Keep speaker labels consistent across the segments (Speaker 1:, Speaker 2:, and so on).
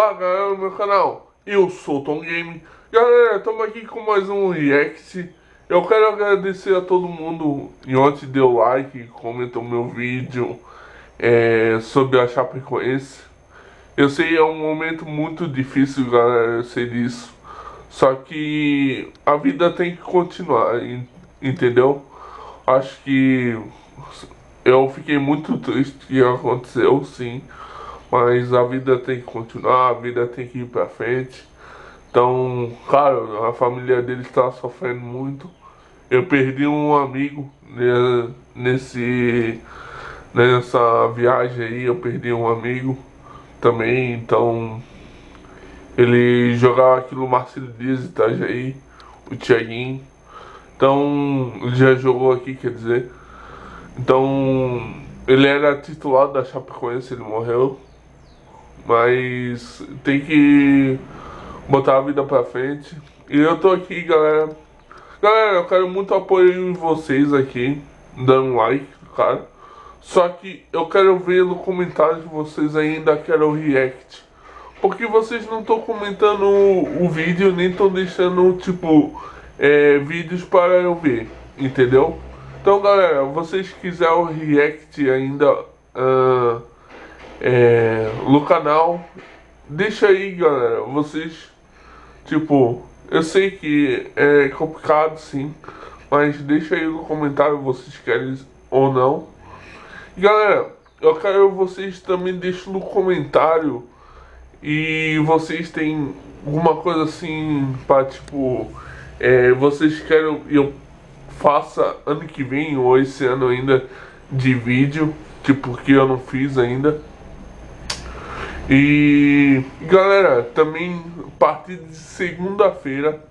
Speaker 1: Olá galera do meu canal, eu sou o Tom Game. Galera, estamos aqui com mais um react. Eu quero agradecer a todo mundo que ontem deu like, comentou meu vídeo é, sobre a Chapecoense. Eu sei, é um momento muito difícil galera, eu sei disso. Só que a vida tem que continuar, entendeu? Acho que eu fiquei muito triste que aconteceu, sim mas a vida tem que continuar, a vida tem que ir pra frente. Então, claro, a família dele está sofrendo muito. Eu perdi um amigo né, nesse nessa viagem aí, eu perdi um amigo também, então ele jogava aqui no Marcelo Dias Itajaí, o Thiaguinho. Então, ele já jogou aqui, quer dizer. Então, ele era titular da Chapecoense, ele morreu. Mas tem que botar a vida pra frente. E eu tô aqui, galera. Galera, eu quero muito apoio em vocês aqui, dando like, cara. Só que eu quero ver no comentário de vocês ainda quero react. Porque vocês não estão comentando o, o, vídeo, nem estão deixando, tipo, é, vídeos para eu ver, entendeu? Então, galera, vocês quiserem o react ainda... Uh, é, no canal. Deixa aí, galera, vocês, tipo, eu sei que é complicado sim, mas deixa aí no comentário vocês querem ou não. E, galera, eu quero vocês também deixem no comentário e vocês têm alguma coisa assim para tipo, é, vocês querem eu faça ano que vem ou esse ano ainda de vídeo, tipo que eu não fiz ainda. E galera, também a partir de segunda-feira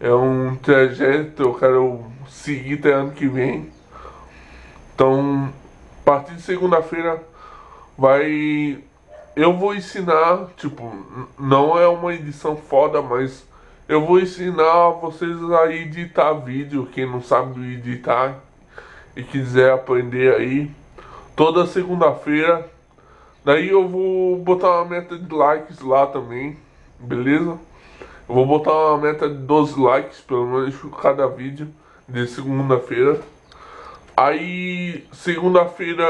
Speaker 1: é um trajeto eu quero seguir até ano que vem. Então, a partir de segunda-feira vai eu vou ensinar, tipo, não é uma edição foda, mas eu vou ensinar vocês a editar vídeo, quem não sabe editar e quiser aprender aí. Toda segunda-feira Daí eu vou botar uma meta de likes lá também, beleza? Eu vou botar uma meta de 12 likes, pelo menos cada vídeo, de segunda-feira. Aí, segunda-feira,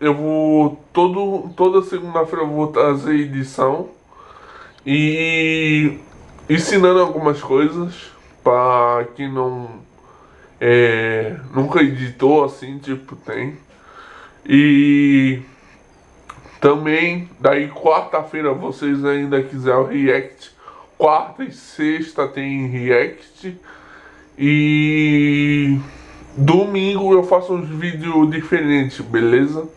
Speaker 1: eu vou, todo, toda segunda-feira eu vou trazer edição. E ensinando algumas coisas para quem não é, nunca editou assim, tipo, tem. E também, daí quarta-feira vocês ainda quiserem react. Quarta e sexta tem react. E domingo eu faço uns vídeos diferentes, beleza?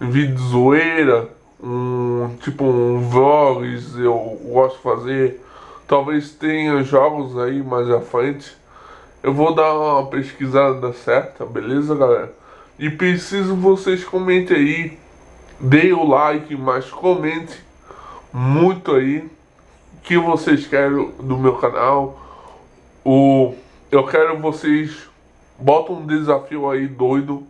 Speaker 1: Vídeo zoeira, um tipo um vlogs eu gosto de fazer. Talvez tenha jogos aí mais à frente. Eu vou dar uma pesquisada certa, beleza galera? E preciso vocês comentem aí Dê o like, mas comente muito aí o que vocês querem do meu canal. O, eu quero vocês botam um desafio aí doido.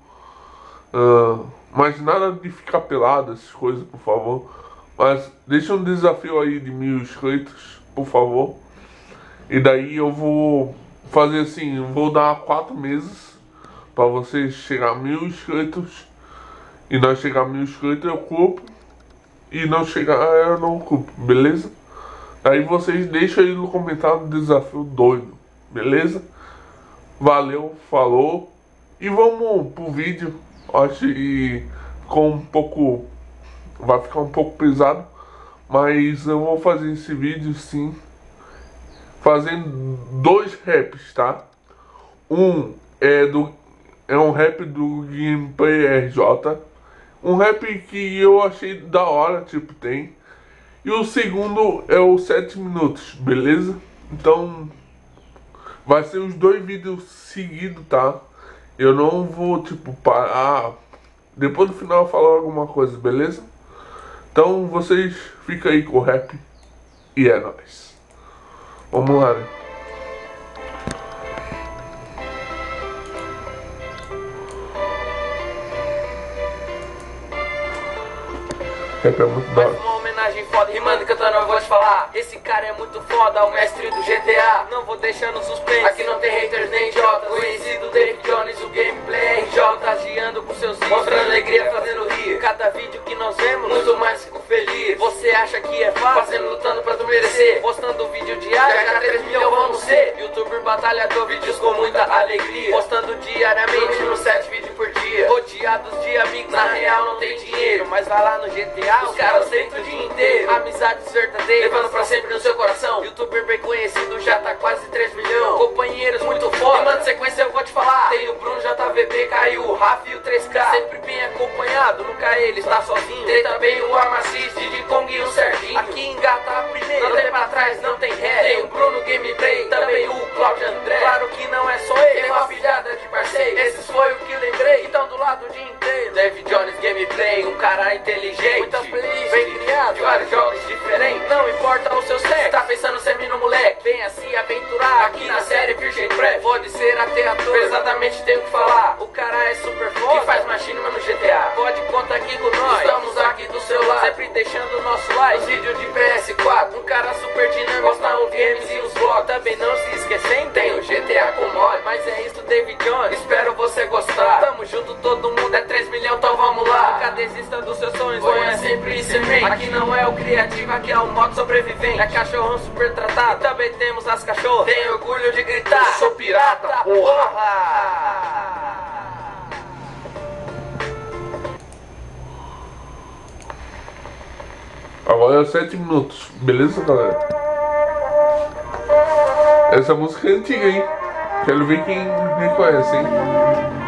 Speaker 1: Uh, mas nada de ficar pelado, essas coisas, por favor. Mas deixa um desafio aí de mil inscritos, por favor. E daí eu vou fazer assim, vou dar quatro meses para vocês chegar a mil inscritos e nós chegar mil inscritos eu culpo. E não chegar eu não culpo, beleza? Aí vocês deixam aí no comentário o desafio doido, beleza? Valeu, falou. E vamos pro vídeo. Acho que um pouco. Vai ficar um pouco pesado. Mas eu vou fazer esse vídeo sim. Fazendo dois raps, tá? Um é do. É um rap do Gameplay RJ um rap que eu achei da hora, tipo, tem. E o segundo é o 7 minutos, beleza? Então, vai ser os dois vídeos seguidos, tá? Eu não vou, tipo, parar. Depois do final falar alguma coisa, beleza? Então, vocês ficam aí com o rap. E é nóis. Vamos lá, né?
Speaker 2: Rap é muito da hora. uma homenagem personagem foda, rimando cantando eu vou te falar. Esse cara é muito foda, o mestre do GTA. Não vou deixar no suspense, aqui não tem haters nem idiotas. Conhecido David Jones, o gameplay RJ, tagiando com seus vídeos, mostrando alegria, fazendo rir. Cada vídeo que nós vemos, muito mais fico feliz. Você acha que é fácil? Fazendo, lutando pra tu merecer. Postando vídeo diário, já já 3 milhões vamos ser. Youtuber batalhador, vídeos com muita alegria. Postando diariamente, no 7 vídeos por dia. Rodeados de amigos, na real não tem dinheiro. Mas vai lá no GTA, os caras sentam o dia inteiro. Amizades verdadeiras, levando pra sempre no seu coração. Youtuber bem conhecido, já tá quase 3 milhões. Companheiros muito foda. E mano, sequência eu vou te falar. Tem o Bruno JVB, caiu o Rafa e o 3K. Sempre bem acompanhado, nunca ele está sozinho. Tem também o Armacis, de Kong e o Serginho. Aqui engata a primeira, não tem pra trás, não tem ré. Tem o Bruno Gameplay, também o Claudio André. Claro que não é só ele, tem uma filhada de parceiro. Esses foi o que lembrei, então do lado o dia inteiro. David Jones Gameplay, um cara inteligente. Sobrevivente. É cachorrão super tratado, também temos as cachorras. Tenho orgulho de gritar, sou pirata, porra!
Speaker 1: Agora é 7 minutos, beleza, galera? Essa música é antiga, hein? Quero ver quem reconhece, hein?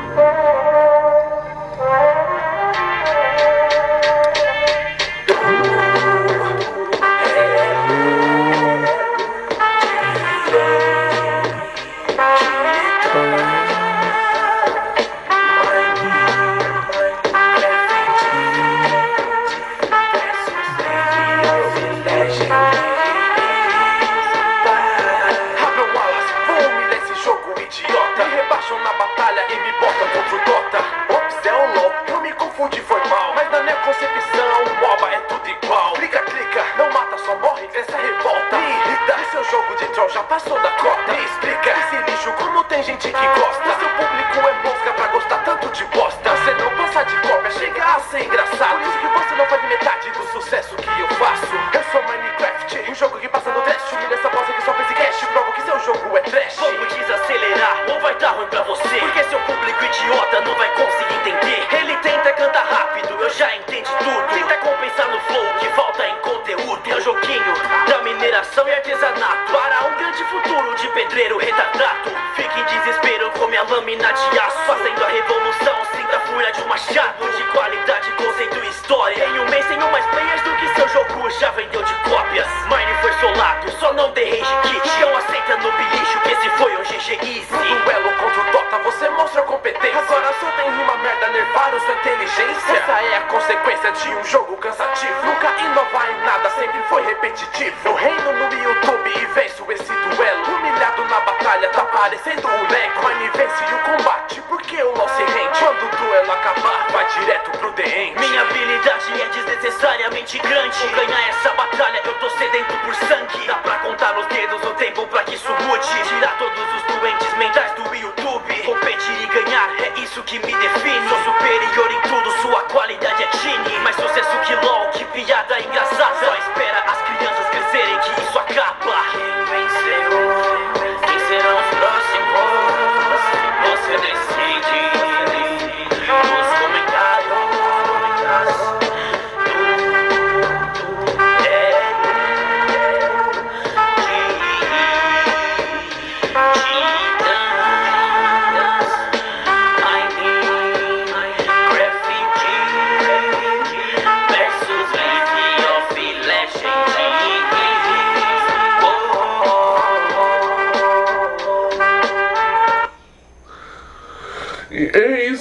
Speaker 3: Tudo
Speaker 4: Tenta compensar no flow, que falta em conteúdo É o joguinho da mineração e artesanato. Para um grande futuro de pedreiro retardado Fique em desespero com minha lâmina de aço. Fazendo a revolução, sinta a fúria de um machado. De qualidade, conceito e história. Em um mês tenho mais players do que seu jogo. Já vendeu de cópias. Mine foi solado, só não dei rage kit. Então aceita no bilixo que esse foi um GG Easy.
Speaker 3: No duelo contra o Dota você mostra competência. Agora só tem rima merda, nervaram sua inteligência consequência de um jogo cansativo. Nunca inovar em nada, sempre foi repetitivo. Eu reino no YouTube e venço esse duelo. Humilhado na batalha, tá parecendo um Lego Mine vence o combate, porque o LoL se rende. Quando o duelo acabar, vai direto pro End.
Speaker 4: Minha habilidade é desnecessariamente grande. Vou ganhar essa batalha, eu tô sedento por sangue. Dá pra contar nos dedos o tempo pra que isso mude. Tirar todos os doentes mentais do YouTube. Competir e ganhar, é isso que me define. Sou superior em tudo, sua qualidade tine Mais sucesso que LOL, que piada engraçada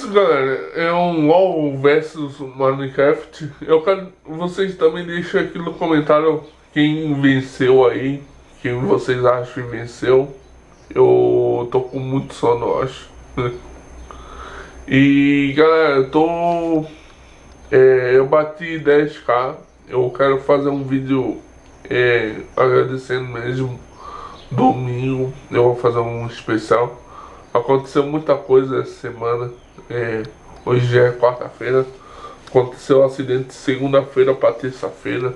Speaker 4: isso,
Speaker 1: galera. É um LoL versus Minecraft. Eu quero vocês também deixem aqui no comentário quem venceu aí, quem vocês acham que venceu. Eu tô com muito sono, acho. E galera, eu tô. é, eu bati 10k eu quero fazer um vídeo é, agradecendo mesmo. Domingo eu vou fazer um especial. Aconteceu muita coisa essa semana. É, hoje já é quarta-feira. Aconteceu um acidente segunda-feira para terça-feira.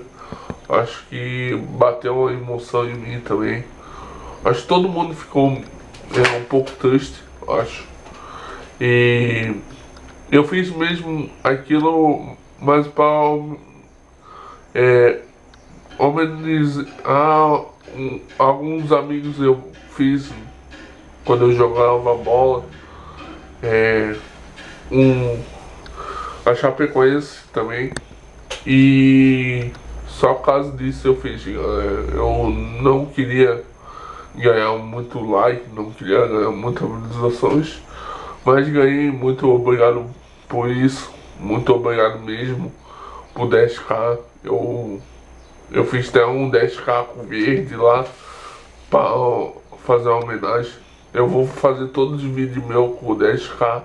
Speaker 1: Acho que bateu uma emoção em mim também. Acho que todo mundo ficou é, um pouco triste, acho. E eu fiz mesmo aquilo mais para é, um, alguns amigos eu fiz quando eu jogava bola. É, um a Chapecoense também. E só por causa disso eu fiz. É, eu não queria ganhar muito like, não queria ganhar muitas visualizações. Mas ganhei, muito obrigado por isso. Muito obrigado mesmo por 10k. Eu, eu fiz até um 10k com verde lá para fazer uma homenagem. Eu vou fazer todos os vídeos meus com 10k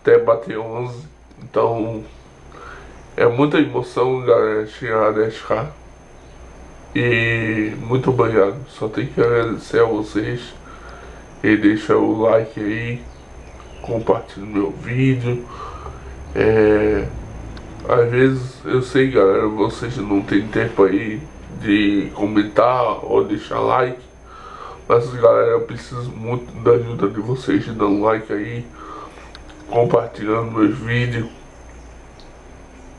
Speaker 1: até bater 11. Então é muita emoção, galera, chegar a 10k. E muito obrigado. Só tenho que agradecer a vocês. E deixa o like aí. Compartilha meu vídeo. É, às vezes eu sei galera, vocês não tem tempo aí de comentar ou deixar like. Mas galera, eu preciso muito da ajuda de vocês, dando like aí, compartilhando meus vídeos.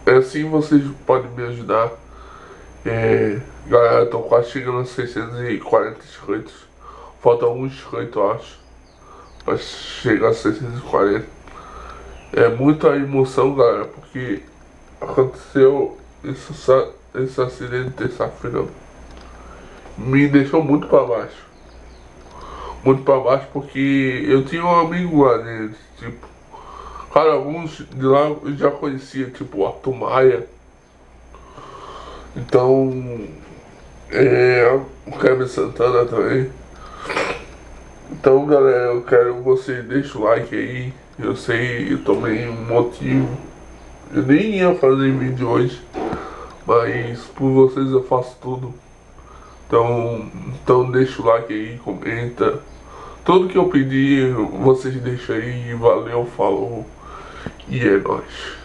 Speaker 1: Assim vocês podem me ajudar. É, galera, eu tô quase chegando a 640 inscritos. Falta um inscrito, eu acho. Pra chegar a 640. É muita emoção, galera, porque aconteceu esse, esse acidente terça-feira. Me deixou muito pra baixo. Muito pra baixo porque eu tinha um amigo lá dentro, tipo. Cara, alguns de lá eu já conhecia, tipo o Arthur Maia. Então, é, o Kevin Santana também. Então, galera, eu quero que você deixe o like aí. Eu sei, eu tomei um motivo. Eu nem ia fazer vídeo hoje, mas por vocês eu faço tudo. Então, então deixa o like aí, comenta. Tudo que eu pedi, vocês deixam aí. Valeu, falou. E é nóis.